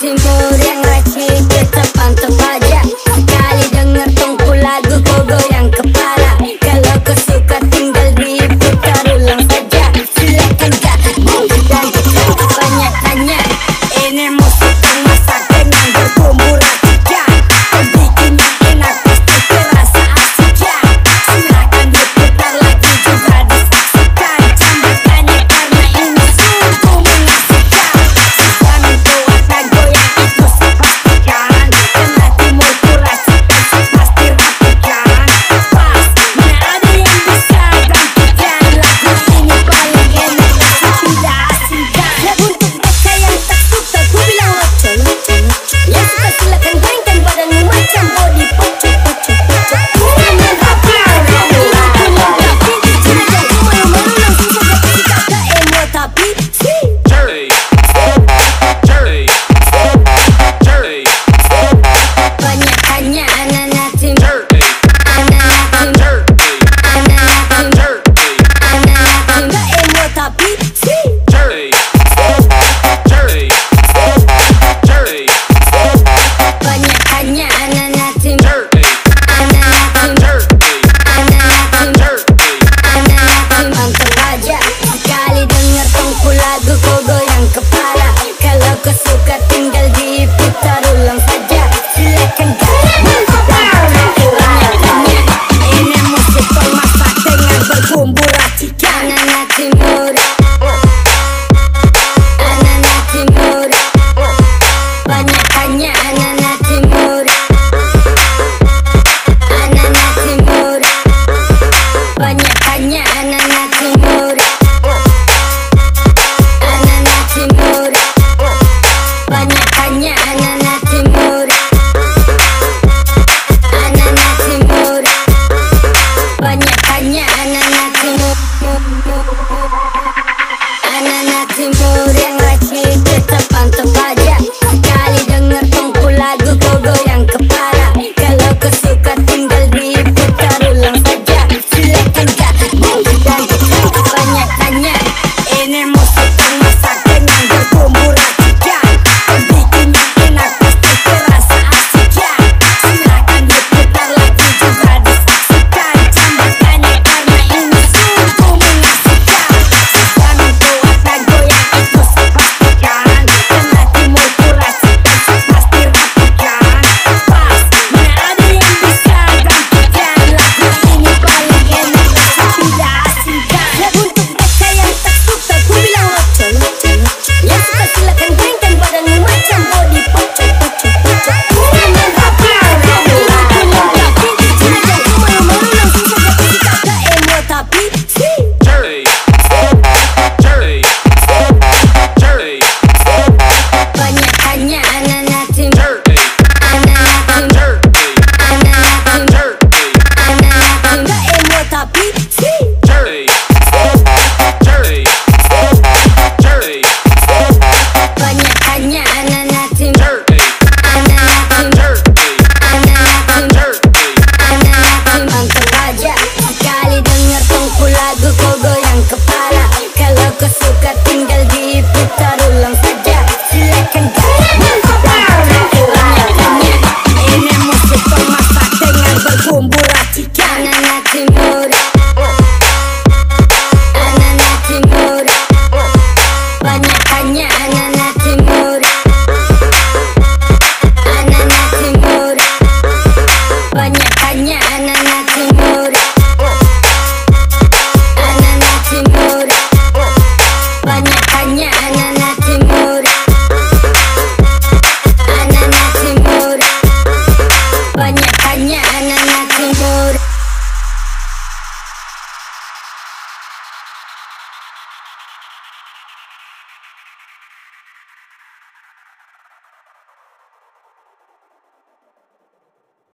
timur yang receh tetap mantap na na na na